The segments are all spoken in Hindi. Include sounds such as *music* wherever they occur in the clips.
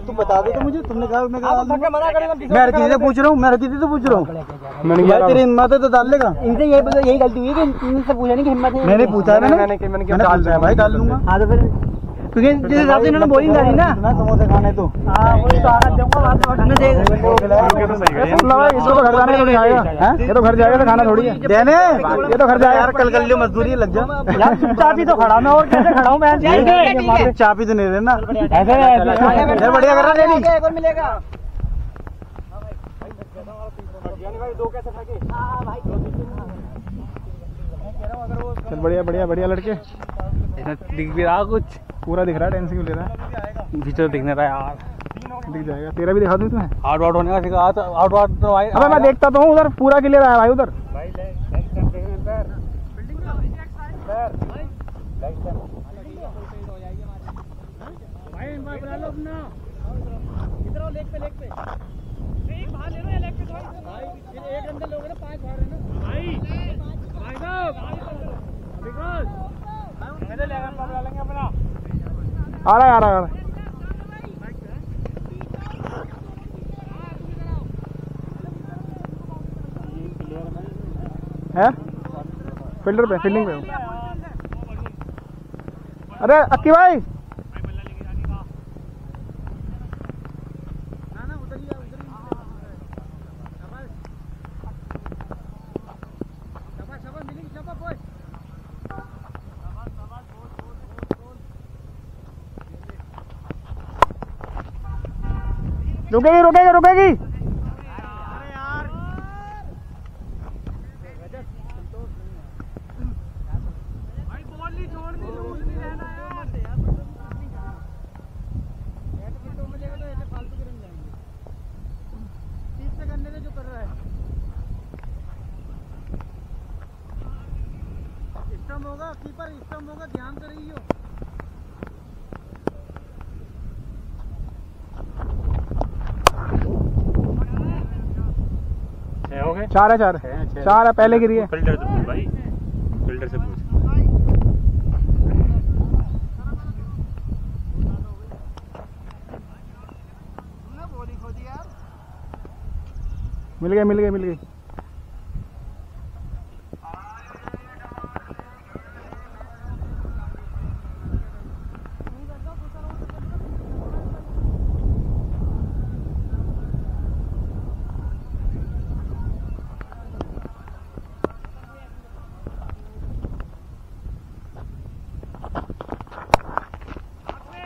तू बता दे तो मुझे। तुमने कहा मैं मैं किसी से पूछ रहा हूँ मैं किसी से पूछ रहा हूँ। मैंने कहा तेरी हिम्मत है तो डाल लेगा। इनसे यही यही गलती हुई कि इनसे पूछने की हिम्मत है मैंने पूछा है मैंने मैंने पूछा है भाई डाल लूँगा हाँ तो फिर क्योंकि जिस हिसाब से इन्होंने बोलिंग डाली ना? समोसे खाने तो। हाँ तो इसको तो घर जाने को नहीं आएगा ये तो घर जाएगा तो खाना थोड़ी है। देने ये तो घर जाएगा। यार कल कर लियो मजदूरी लग जा यार चुपचाप तो खड़ा मैं और कैसे खड़ा हूँ मैं? *laughs* चाप ही तो नहीं देना ऐसे बढ़िया कर रहा है चल बढ़िया बढ़िया बढ़िया लड़के। दिख भी रहा कुछ? पूरा दिख रहा है टेंशन क्यों ले रहा है भीतर दिखने रहा यार। दिख जाएगा। तेरा भी दिखा दूँ तुम्हें आउट आउट होने का सिखा आउट आउट तो भाई अबे मैं देखता तो हूँ उधर पूरा क्लियर आया भाई उधर। आ रहा है आ रहा है आ रहा है है फील्डर पे फील्डिंग पे हूँ। अरे अक्की भाई रुकेगी रुकेगी रुकेगी। होगा कीपर स्टम्प होगा ध्यान से रही हो है चार। है चार चार है पहले गिरी है। फ़िल्टर से पूछ भाई। फ़िल्टर से पूछ। मिल गए मिल गए मिल गई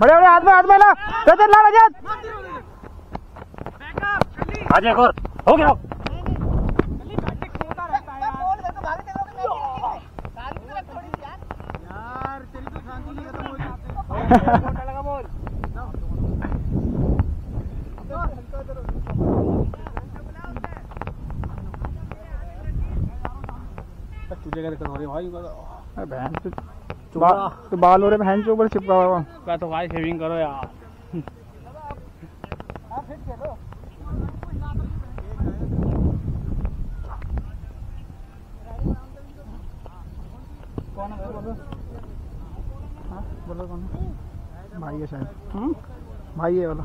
बड़े बड़े हाथ में हाथ में ला। रजत ला रजत आ जाए एक और हो गया तुझे है भाई बहन तो बा, तो बाल हो रहे बहन के ऊपर चिपका हुआ। क्या तो भाई शेविंग करो यार। कौन है बोलो हाँ? बोलो कौन भाई है शायद। भाई है वाला।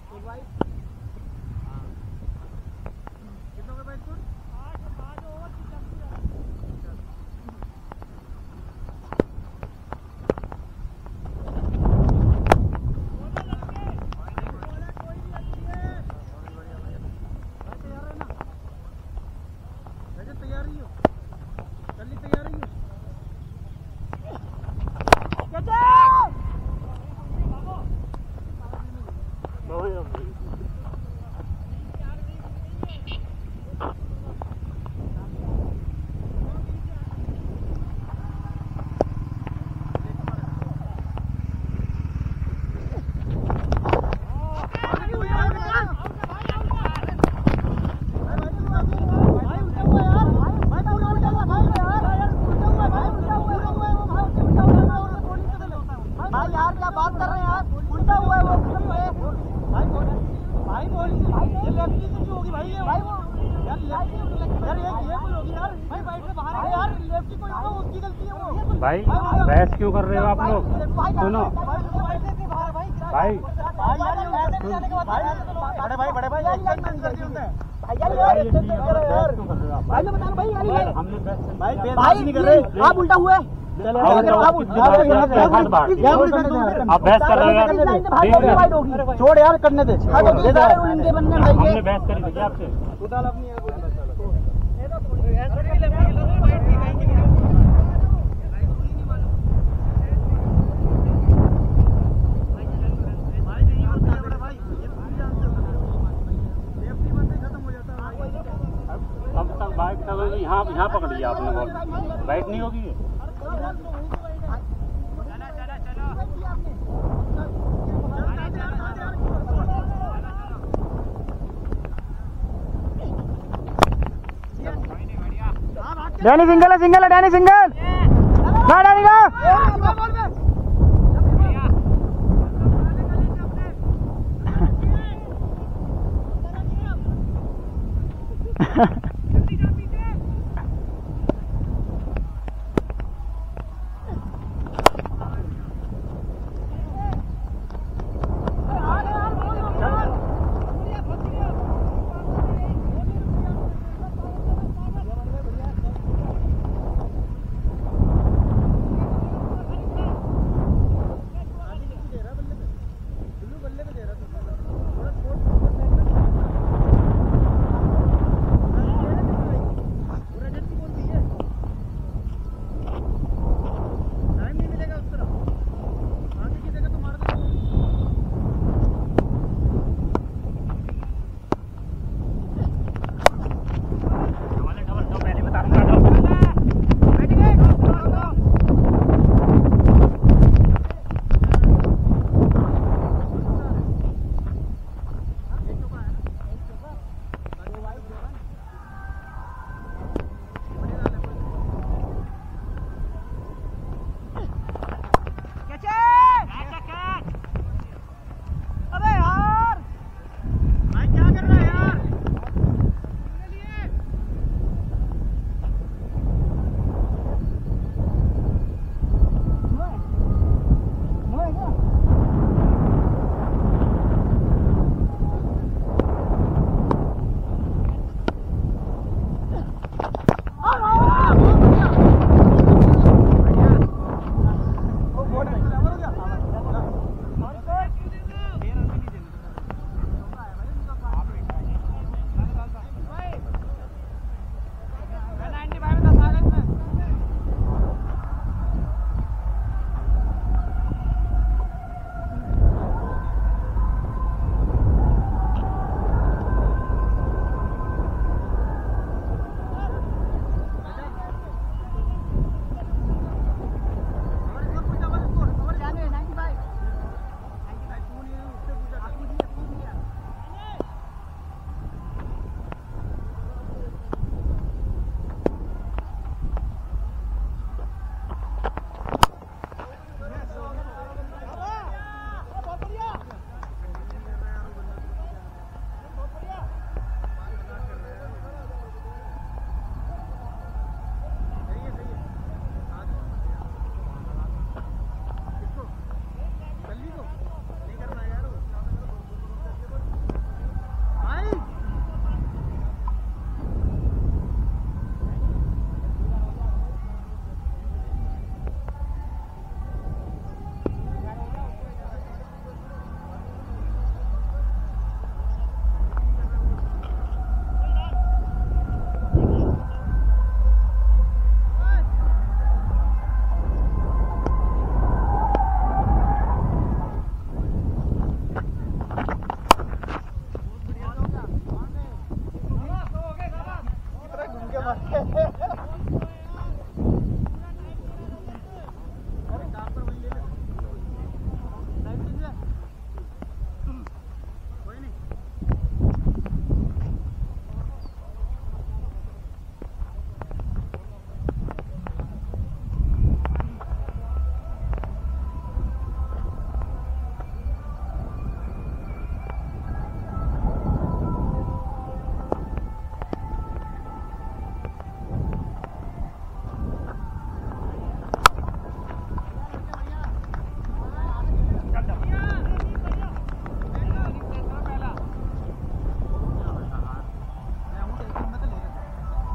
होगी भाई सुनो लेफ्टी से क्यों होगी भाई ये भाई वो यार लेफ्टी यार ये ये कोई होगी यार भाई बाइक से बाहर है यार लेफ्टी कोई होगा उसकी गलती है वो भाई बहस क्यों कर रहे हो आप लोग सुनो भाई बड़े भाई बड़े भाई एक साइड में कर दिए उनने भाई ये ठीक है बहस क्यों कर रहे हो आप भाई मैं बता रहा हूँ भाई हमने बहस भाई। भाई नहीं कर रहे। आप उल्टा हुए आप बहस कर रहे हो। छोड़ यार करने दे। उनके बनने हमने बहस करी भैया आपसे। आपने बहुत राइट नहीं होगी ये? डैनी सिंगल है सिंगल है डैनी सिंगल ना डैनी का Ha ha ha.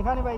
देखा नहीं भाई।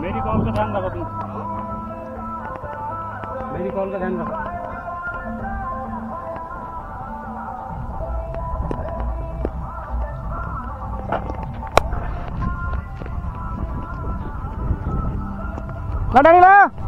मेरी कॉल का ध्यान रखो तुम। मेरी कॉल का ध्यान रखो। ना डैनी ना पानी